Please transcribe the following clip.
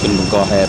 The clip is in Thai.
ขึ้นบุกอแฮป